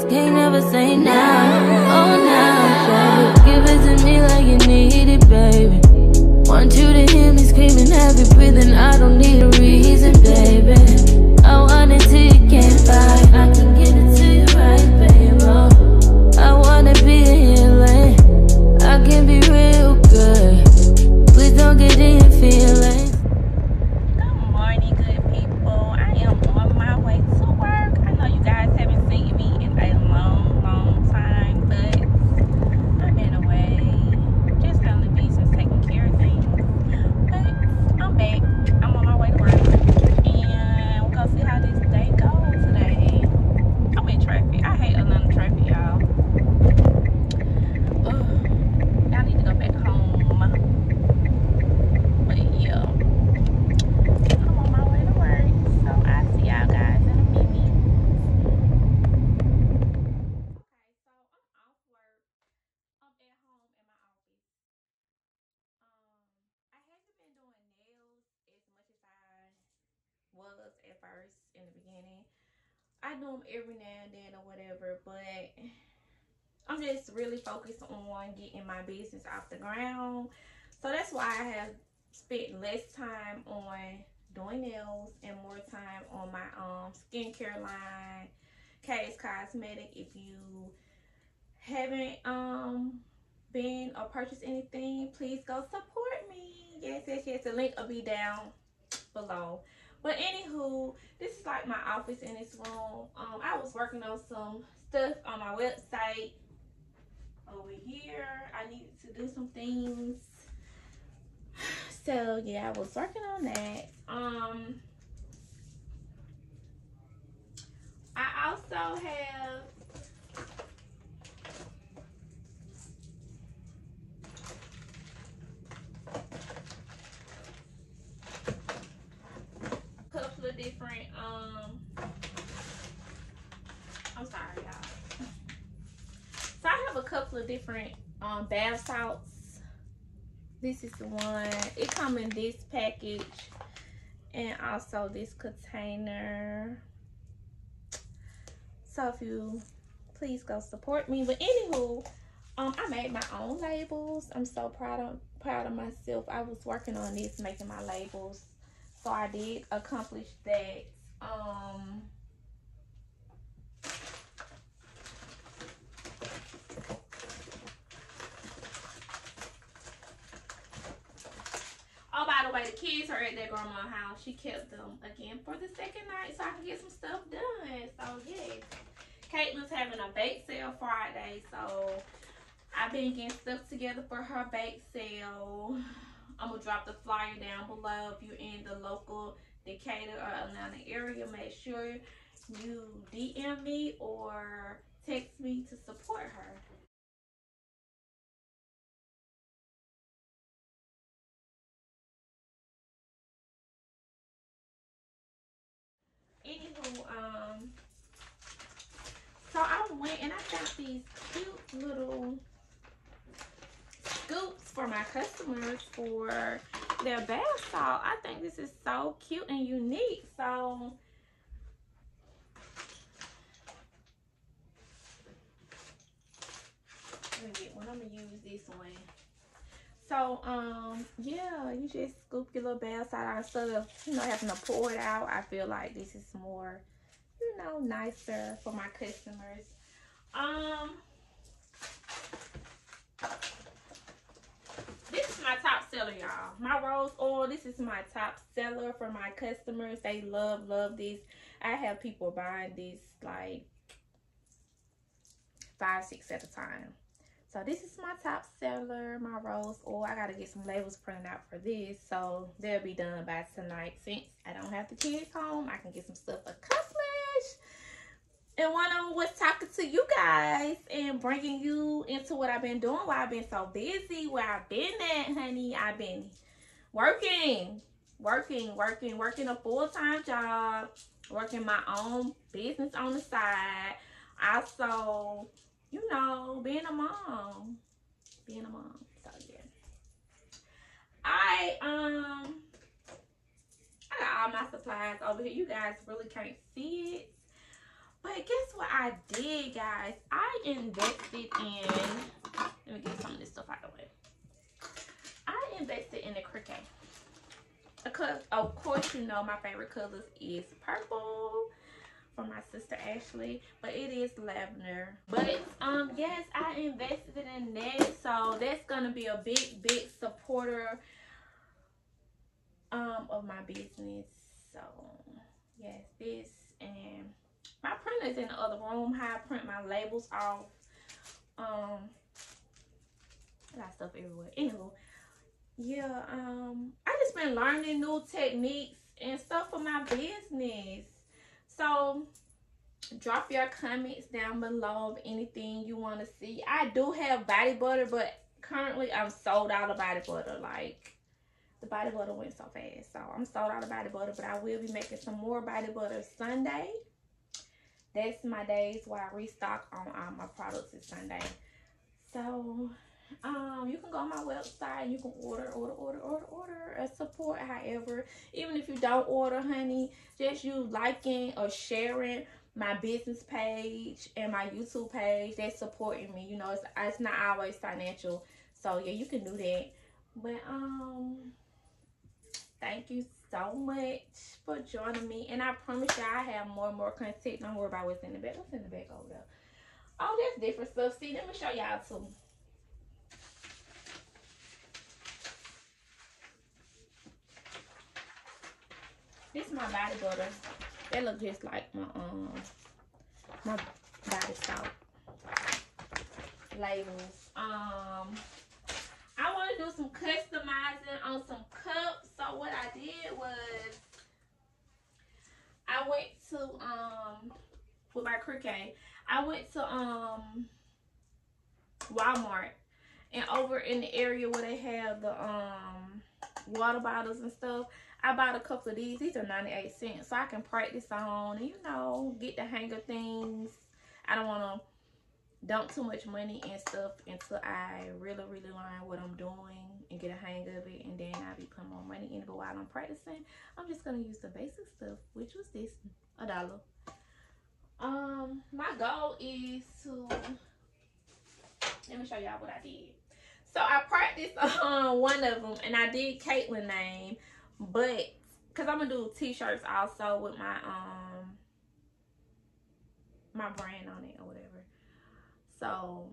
just can't never say now. Oh, now, baby. Give it to me like you need it, baby. Want you to hear me screaming, heavy breathing. I don't need a reason, baby. In the beginning. I do them every now and then or whatever, but I'm just really focused on getting my business off the ground. So that's why I have spent less time on doing nails and more time on my um skincare line Kayy's Cosmetic if you haven't um been or purchased anything please go support me yes yes yes the link will be down below but anywho this is like my office in this room. Um I was working on some stuff on my website over here. I needed to do some things. So yeah, I was working on that. Um, I also have a couple of different um. I'm sorry, y'all. So I have a couple of different um bath salts. This is the one. It come in this package and also this container. So if you please go support me. But anywho um i made my own labels. I'm so proud of proud of myself. I was working on this making my labels. So i did accomplish that. Um By the kids are at their grandma's house. She kept them again for the second night so I can get some stuff done. So, yes. Caitlin's having a bake sale Friday. So, I've been getting stuff together for her bake sale. I'm to drop the flyer down below. If you're in the local Decatur or Atlanta area, make sure you DM me or text me to support her. Anywho, um, so I went and I got these cute little scoops for my customers for their bath salt. I think this is so cute and unique. So let me get one. I'm gonna use this one. So, um, yeah, you just scoop your little bath out instead of, you know, having to pour it out. I feel like this is more, you know, nicer for my customers. Um, this is my top seller, y'all. My rose oil, this is my top seller for my customers. They love, love this. I have people buying this like five, six at a time. So this is my top seller, my rose oil. I gotta get some labels printed out for this. So they'll be done by tonight. Since I don't have the kids home, I can get some stuff accomplished. And one of them was talking to you guys and bringing you into what I've been doing while I've been so busy, where I've been at, honey. I've been working, working, working, working a full-time job, working my own business on the side. I Also, you know, being a mom. Being a mom. So yeah. I um I got all my supplies over here. You guys really can't see it. But guess what I did, guys? I invested in, let me get some of this stuff out of the way. I invested in the Cricut. Because, of course, you know my favorite colors is purple my sister Ashley, but it is lavender. But, um, yes, I invested in that. So, that's to be a big, big supporter um, of my business. So, yes, this and my printer's in the other room. How I print my labels off. Um, I got stuff everywhere. Anywho, yeah, um, I just been learning new techniques and stuff for my business. So, drop your comments down below of anything you want to see. I do have body butter, but currently I'm sold out of body butter. Like, the body butter went so fast. So, I'm sold out of body butter, but I will be making some more body butter Sunday that's my days where I restock on all my products is Sunday. So um you can go on my website and you can order order order order order a support however even if you don't order honey just you liking or sharing my business page and my youtube page that's supporting me you know it's, it's not always financial so yeah you can do that but um thank you so much for joining me. And I promise you I have more and more content. Don't worry about what's in the back. What's in the back over there? Oh, that's different stuff. See, let me show y'all too. This is my body butter. They look just like my um my body salt labels. Um I want to do some customizing on some cups. So what I did was I went to um with my Cricut. I went to um Walmart and over in the area where they have the um water bottles and stuff. I bought a couple of these. These are 98 cents. So I can practice on and, you know, get the hang of things. I don't want to dump too much money and stuff until I really, really learn what I'm doing and get a hang of it. And then I'll be putting more money in it. But while I'm practicing, I'm just going to use the basic stuff, which was this, a dollar. Um, my goal is to, let me show y'all what I did. So I practiced on one of them and I did Caitlin name, but because I'm to do t-shirts also with my, um, my brand on it or whatever. So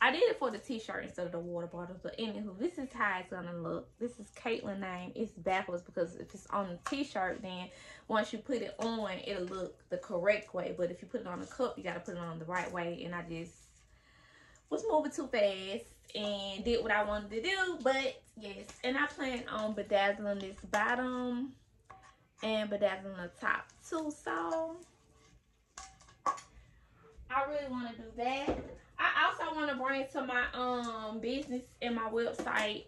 I did it for the t-shirt instead of the water bottles. But anywho, this is how it's gonna look. This is Caitlin name. It's backwards because if it's on the t-shirt, then once you put it on, it'll look the correct way. But if you put it on a cup, you gotta put it on the right way. And I just was moving too fast and did what I wanted to do. But yes, and I plan on bedazzling this bottom and bedazzling the top too. So I really want to do that. I also want to bring to my um business and my website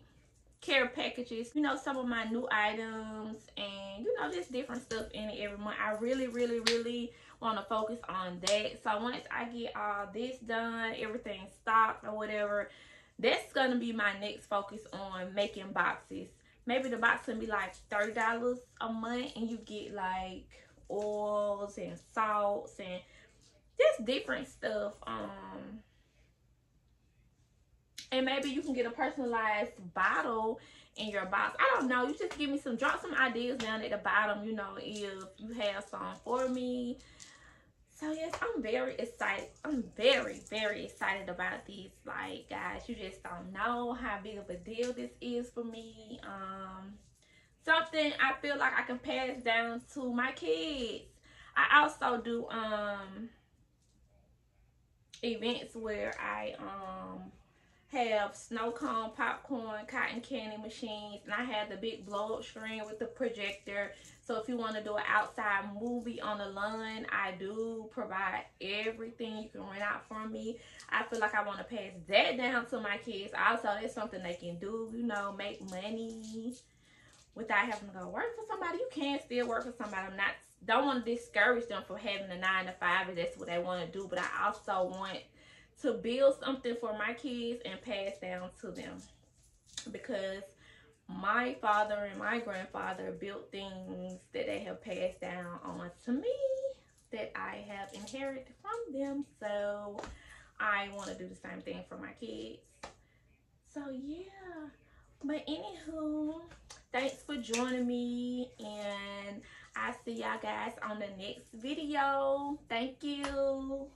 care packages. You know, some of my new items and, you know, just different stuff in it every month. I really, really, really want to focus on that. So once I get all this done, everything stocked or whatever, that's to be my next focus on making boxes. Maybe the box can be like $30 a month and you get like oils and salts and just different stuff. Um, and maybe you can get a personalized bottle in your box. I don't know. You just give me some, drop some ideas down at the bottom, you know, if you have some for me. So, yes, I'm very excited. I'm very, very excited about these. Like, guys, you just don't know how big of a deal this is for me. Um, something I feel like I can pass down to my kids. I also do, um, events where I um have snow cone, popcorn, cotton candy machines, and I have the big blow up screen with the projector. So if you want to do an outside movie on the lawn, I do provide everything you can rent out from me. I feel like I want to pass that down to my kids. Also, it's something they can do, you know, make money without having to go work for somebody. You can still work for somebody. I'm not don't want to discourage them from having a nine to five if that's what they want to do. But I also want to build something for my kids and pass down to them because my father and my grandfather built things that they have passed down on to me that I have inherited from them. So I want to do the same thing for my kids. So yeah. But anywho, thanks for joining me and I see y'all guys on the next video. Thank you.